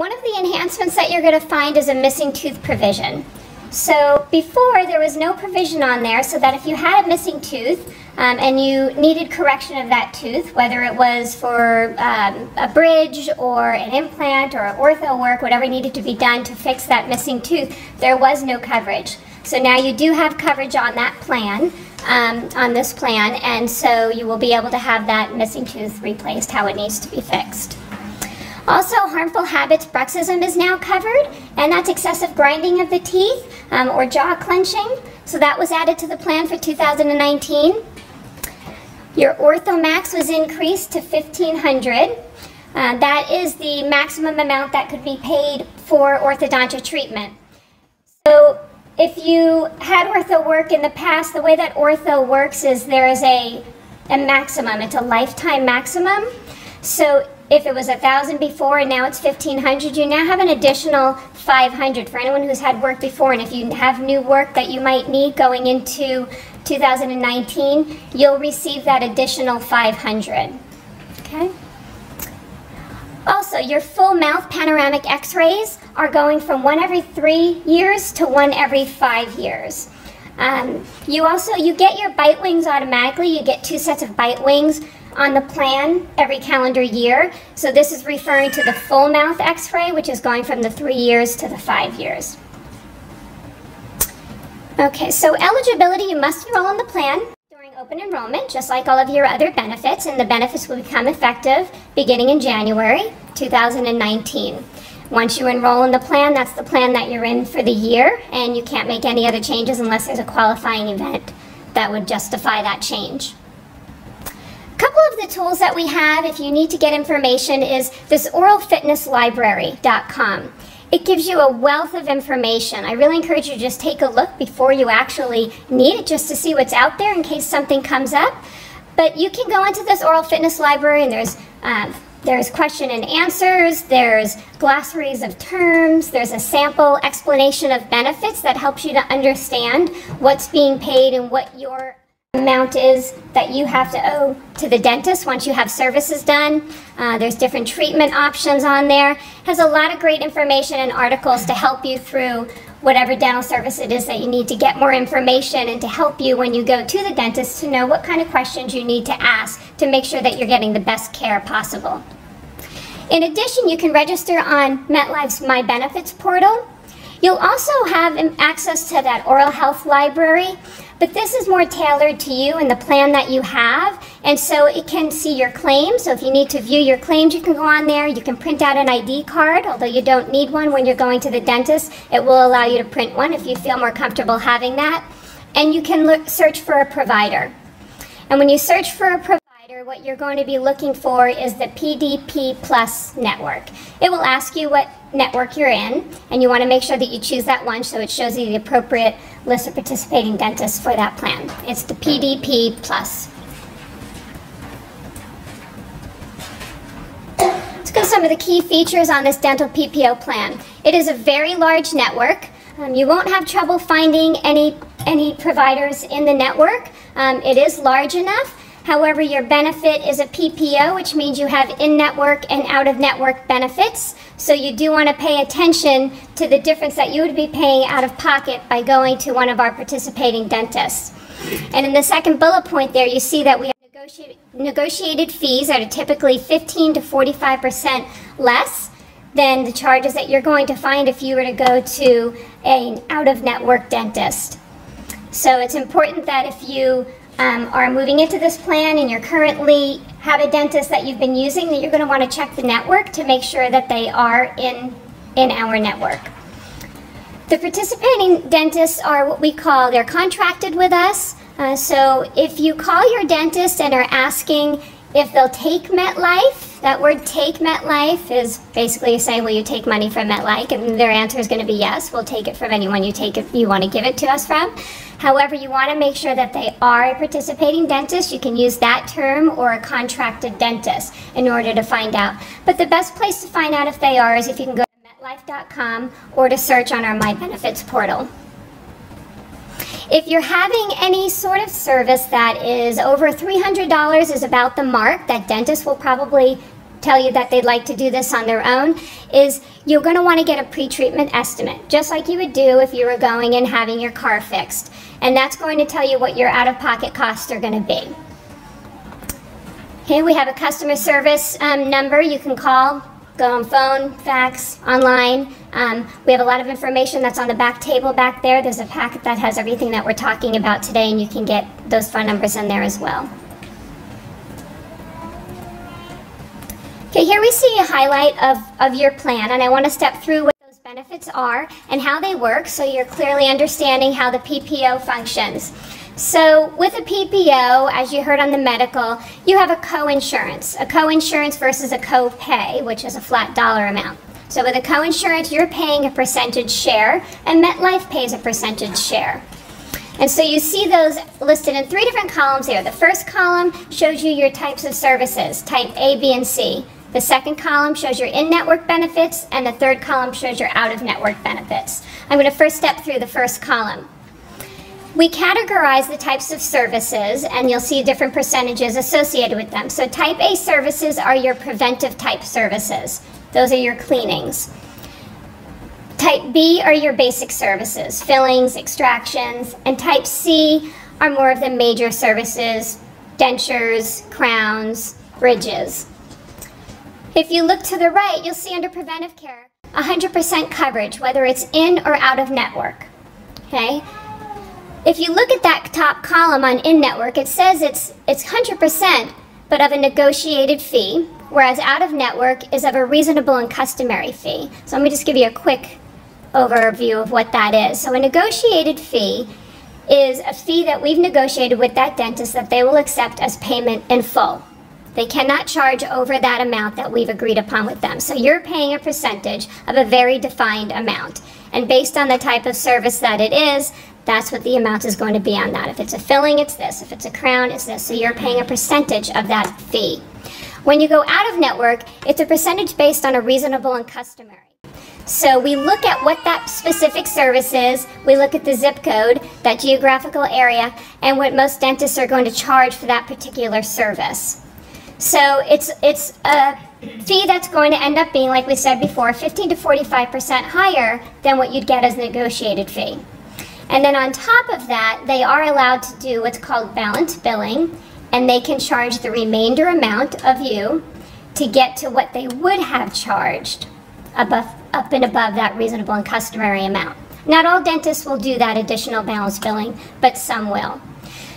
One of the enhancements that you're going to find is a missing tooth provision. So before there was no provision on there so that if you had a missing tooth um, and you needed correction of that tooth, whether it was for um, a bridge or an implant or ortho work, whatever needed to be done to fix that missing tooth, there was no coverage. So now you do have coverage on that plan, um, on this plan, and so you will be able to have that missing tooth replaced how it needs to be fixed. Also, harmful habits bruxism is now covered, and that's excessive grinding of the teeth um, or jaw clenching. So that was added to the plan for 2019. Your OrthoMax was increased to 1500 uh, That is the maximum amount that could be paid for orthodontia treatment. So if you had ortho work in the past, the way that ortho works is there is a, a maximum. It's a lifetime maximum. So if it was a thousand before and now it's 1500 you now have an additional 500 for anyone who's had work before. And if you have new work that you might need going into 2019 you'll receive that additional 500 okay? Also your full mouth panoramic x-rays are going from one every three years to one every five years. Um, you also you get your bite wings automatically. You get two sets of bite wings on the plan every calendar year. So this is referring to the full mouth x-ray, which is going from the three years to the five years. Okay, so eligibility, you must enroll in the plan during open enrollment, just like all of your other benefits, and the benefits will become effective beginning in January 2019. Once you enroll in the plan, that's the plan that you're in for the year, and you can't make any other changes unless there's a qualifying event that would justify that change of the tools that we have if you need to get information is this oralfitnesslibrary.com. It gives you a wealth of information. I really encourage you to just take a look before you actually need it just to see what's out there in case something comes up. But you can go into this oral fitness library and there's um, there's question and answers, there's glossaries of terms, there's a sample explanation of benefits that helps you to understand what's being paid and what your amount is that you have to owe to the dentist once you have services done. Uh, there's different treatment options on there. Has a lot of great information and articles to help you through whatever dental service it is that you need to get more information and to help you when you go to the dentist to know what kind of questions you need to ask to make sure that you're getting the best care possible. In addition, you can register on MetLife's My Benefits portal. You'll also have access to that oral health library but this is more tailored to you and the plan that you have. And so it can see your claims. So if you need to view your claims, you can go on there. You can print out an ID card, although you don't need one when you're going to the dentist. It will allow you to print one if you feel more comfortable having that. And you can look, search for a provider. And when you search for a provider, what you're going to be looking for is the PDP Plus network. It will ask you what network you're in, and you want to make sure that you choose that one so it shows you the appropriate list of participating dentists for that plan. It's the PDP Plus. Let's go to some of the key features on this dental PPO plan. It is a very large network. Um, you won't have trouble finding any, any providers in the network. Um, it is large enough However, your benefit is a PPO, which means you have in-network and out-of-network benefits. So you do want to pay attention to the difference that you would be paying out of pocket by going to one of our participating dentists. And in the second bullet point there, you see that we have negotiated, fees that are typically 15 to 45% less than the charges that you're going to find if you were to go to an out-of-network dentist. So it's important that if you um, are moving into this plan and you're currently have a dentist that you've been using, that you're going to want to check the network to make sure that they are in, in our network. The participating dentists are what we call, they're contracted with us. Uh, so if you call your dentist and are asking if they'll take MetLife, that word take MetLife is basically you say, will you take money from MetLife? And their answer is going to be yes, we'll take it from anyone you take it, you want to give it to us from. However, you want to make sure that they are a participating dentist. You can use that term or a contracted dentist in order to find out. But the best place to find out if they are is if you can go to metlife.com or to search on our My Benefits portal. If you're having any sort of service that is over $300 is about the mark that dentists will probably tell you that they'd like to do this on their own is you're going to want to get a pre-treatment estimate, just like you would do if you were going and having your car fixed. And that's going to tell you what your out-of-pocket costs are going to be. Okay, we have a customer service um, number you can call, go on phone, fax, online. Um, we have a lot of information that's on the back table back there. There's a packet that has everything that we're talking about today, and you can get those phone numbers in there as well. Here we see a highlight of, of your plan, and I want to step through what those benefits are and how they work so you're clearly understanding how the PPO functions. So with a PPO, as you heard on the medical, you have a co-insurance, a co-insurance versus a co-pay, which is a flat dollar amount. So with a co-insurance, you're paying a percentage share, and MetLife pays a percentage share. And so you see those listed in three different columns here. The first column shows you your types of services, type A, B, and C. The second column shows your in-network benefits, and the third column shows your out-of-network benefits. I'm going to first step through the first column. We categorize the types of services, and you'll see different percentages associated with them. So type A services are your preventive type services. Those are your cleanings. Type B are your basic services, fillings, extractions, and type C are more of the major services, dentures, crowns, bridges. If you look to the right, you'll see under preventive care, 100% coverage, whether it's in or out of network. Okay? If you look at that top column on in-network, it says it's it's 100%, but of a negotiated fee, whereas out of network is of a reasonable and customary fee. So let me just give you a quick overview of what that is. So a negotiated fee is a fee that we've negotiated with that dentist that they will accept as payment in full. They cannot charge over that amount that we've agreed upon with them. So you're paying a percentage of a very defined amount. And based on the type of service that it is, that's what the amount is going to be on that. If it's a filling, it's this. If it's a crown, it's this. So you're paying a percentage of that fee. When you go out of network, it's a percentage based on a reasonable and customary. So we look at what that specific service is, we look at the zip code, that geographical area, and what most dentists are going to charge for that particular service. So it's, it's a fee that's going to end up being, like we said before, 15 to 45% higher than what you'd get as negotiated fee. And then on top of that, they are allowed to do what's called balance billing, and they can charge the remainder amount of you to get to what they would have charged above, up and above that reasonable and customary amount. Not all dentists will do that additional balance billing, but some will.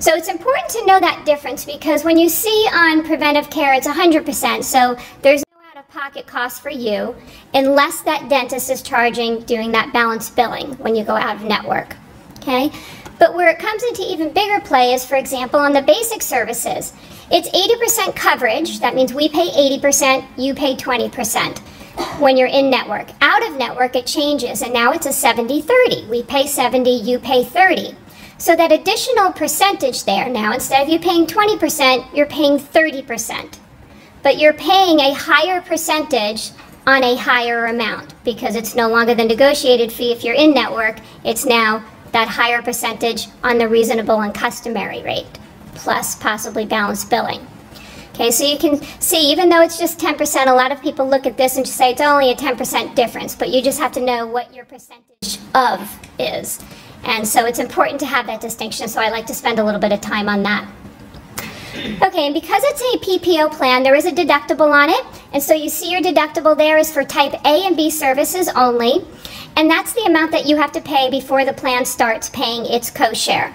So it's important to know that difference because when you see on preventive care, it's 100%. So there's no out-of-pocket cost for you unless that dentist is charging doing that balance billing when you go out of network. Okay? But where it comes into even bigger play is, for example, on the basic services. It's 80% coverage. That means we pay 80%, you pay 20% when you're in network. Out of network, it changes, and now it's a 70-30. We pay 70, you pay 30. So that additional percentage there now, instead of you paying 20%, you're paying 30%. But you're paying a higher percentage on a higher amount because it's no longer the negotiated fee if you're in network, it's now that higher percentage on the reasonable and customary rate, plus possibly balanced billing. Okay, so you can see, even though it's just 10%, a lot of people look at this and just say it's only a 10% difference, but you just have to know what your percentage of is. And so it's important to have that distinction, so I like to spend a little bit of time on that. Okay, and because it's a PPO plan, there is a deductible on it. And so you see your deductible there is for type A and B services only. And that's the amount that you have to pay before the plan starts paying its co-share.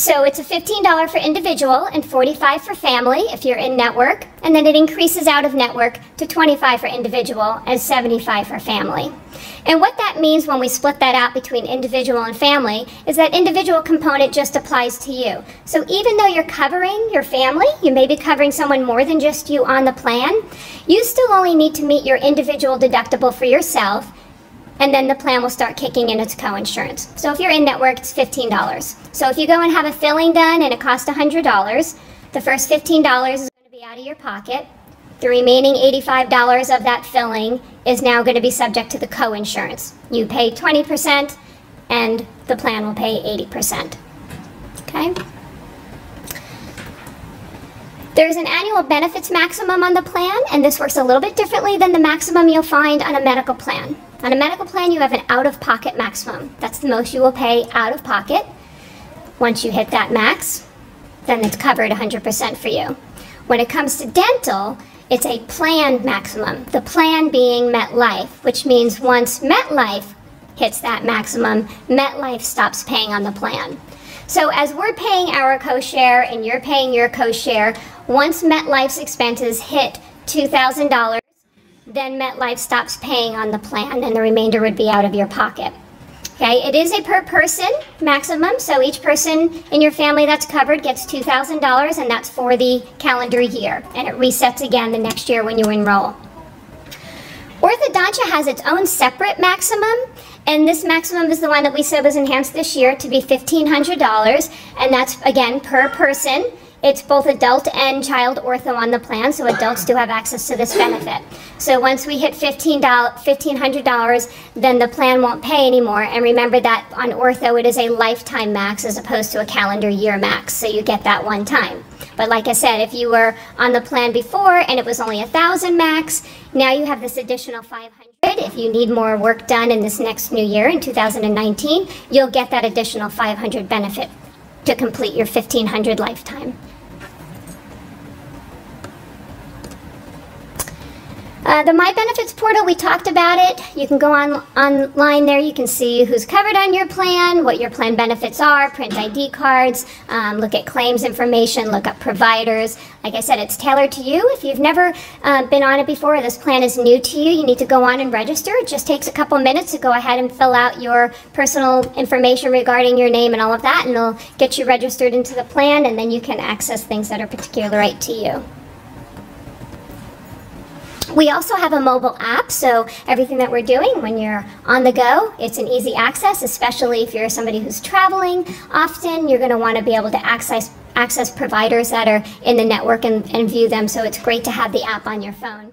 So it's a $15 for individual and 45 for family if you're in network, and then it increases out of network to 25 for individual and 75 for family. And what that means when we split that out between individual and family is that individual component just applies to you. So even though you're covering your family, you may be covering someone more than just you on the plan, you still only need to meet your individual deductible for yourself and then the plan will start kicking in its co-insurance. So if you're in network, it's $15. So if you go and have a filling done and it costs $100, the first $15 is going to be out of your pocket. The remaining $85 of that filling is now going to be subject to the co-insurance. You pay 20% and the plan will pay 80%. Okay? There's an annual benefits maximum on the plan, and this works a little bit differently than the maximum you'll find on a medical plan. On a medical plan, you have an out-of-pocket maximum. That's the most you will pay out of pocket. Once you hit that max, then it's covered 100% for you. When it comes to dental, it's a planned maximum. The plan being MetLife, which means once MetLife hits that maximum, MetLife stops paying on the plan. So as we're paying our co-share and you're paying your co-share, once MetLife's expenses hit $2,000, then MetLife stops paying on the plan and the remainder would be out of your pocket. Okay, it is a per person maximum, so each person in your family that's covered gets $2,000 and that's for the calendar year. And it resets again the next year when you enroll. Orthodontia has its own separate maximum, and this maximum is the one that we said was enhanced this year to be $1,500, and that's again per person. It's both adult and child ortho on the plan, so adults do have access to this benefit. So once we hit $1,500, then the plan won't pay anymore. And remember that on ortho, it is a lifetime max as opposed to a calendar year max, so you get that one time. But like I said, if you were on the plan before and it was only a 1000 max, now you have this additional 500. If you need more work done in this next new year in 2019, you'll get that additional 500 benefit to complete your 1500 lifetime. Uh, the My Benefits portal, we talked about it. You can go on online there. You can see who's covered on your plan, what your plan benefits are, print ID cards, um, look at claims information, look up providers. Like I said, it's tailored to you. If you've never uh, been on it before, this plan is new to you, you need to go on and register. It just takes a couple minutes to go ahead and fill out your personal information regarding your name and all of that, and it'll get you registered into the plan, and then you can access things that are particularly right to you. We also have a mobile app, so everything that we're doing when you're on the go, it's an easy access, especially if you're somebody who's traveling often. You're going to want to be able to access access providers that are in the network and, and view them, so it's great to have the app on your phone.